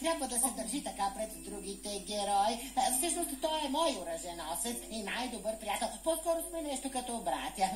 Трябва да се държи така пред другите герои. Всъщност той е мой уръженосец и най-добър приятел. По-скоро сме нещо като братя.